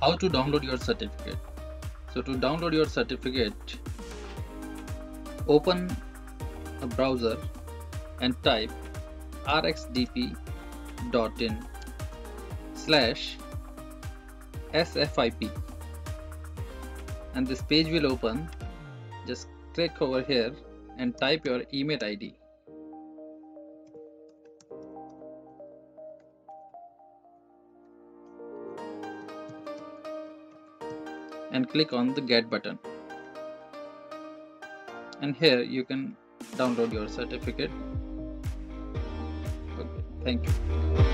how to download your certificate. So to download your certificate open a browser and type rxdp.in slash sfip and this page will open. Just click over here and type your email id and click on the get button. And here you can download your certificate. Okay thank you